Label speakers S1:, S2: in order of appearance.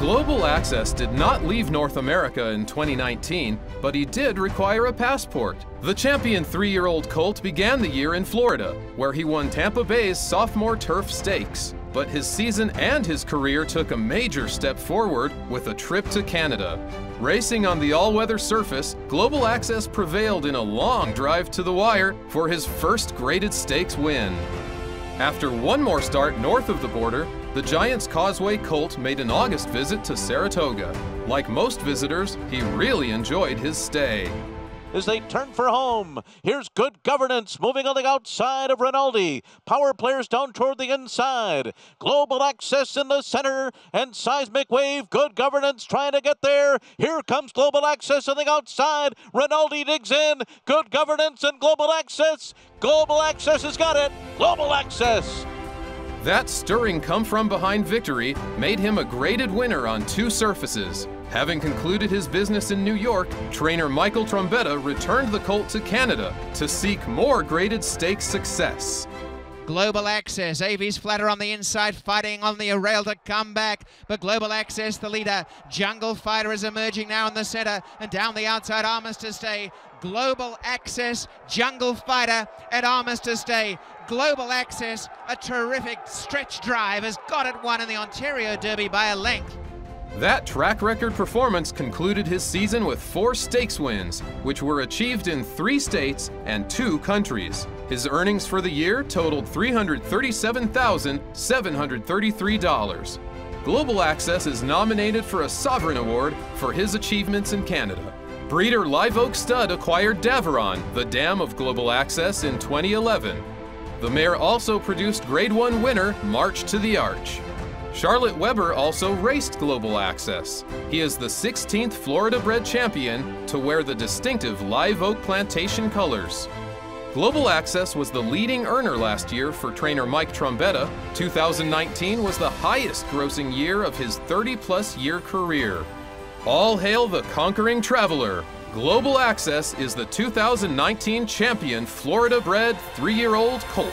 S1: Global Access did not leave North America in 2019, but he did require a passport. The champion three-year-old colt began the year in Florida, where he won Tampa Bay's sophomore turf stakes. But his season and his career took a major step forward with a trip to Canada. Racing on the all-weather surface, Global Access prevailed in a long drive to the wire for his first graded stakes win. After one more start north of the border, the Giant's Causeway Colt made an August visit to Saratoga. Like most visitors, he really enjoyed his stay.
S2: As they turn for home, here's good governance moving on the outside of Rinaldi. Power players down toward the inside. Global access in the center and seismic wave. Good governance trying to get there. Here comes global access on the outside. Rinaldi digs in. Good governance and global access. Global access has got it. Global access.
S1: That stirring come from behind victory made him a graded winner on two surfaces. Having concluded his business in New York, trainer Michael Trombetta returned the colt to Canada to seek more graded stakes success.
S3: Global Access, Avie's Flatter on the inside, fighting on the rail to come back. But Global Access, the leader. Jungle Fighter is emerging now in the center and down the outside, Armistice Day. Global Access, Jungle Fighter at Armistice Day. Global Access, a terrific stretch drive, has got it won in the Ontario Derby by a length.
S1: That track record performance concluded his season with four stakes wins, which were achieved in three states and two countries. His earnings for the year totaled $337,733. Global Access is nominated for a Sovereign Award for his achievements in Canada. Breeder Live Oak Stud acquired Daveron, the dam of Global Access, in 2011. The mare also produced Grade 1 winner March to the Arch. Charlotte Weber also raced Global Access. He is the 16th Florida bred champion to wear the distinctive Live Oak Plantation colors. Global Access was the leading earner last year for trainer Mike Trombetta. 2019 was the highest grossing year of his 30 plus year career. All hail the conquering traveler. Global Access is the 2019 champion Florida bred three year old colt.